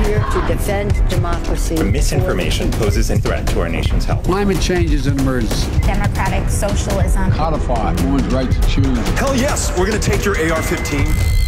To defend democracy. Misinformation poses a threat to our nation's health. Climate change is an emergency. Democratic socialism. Codify one's right to choose. Hell yes, we're going to take your AR 15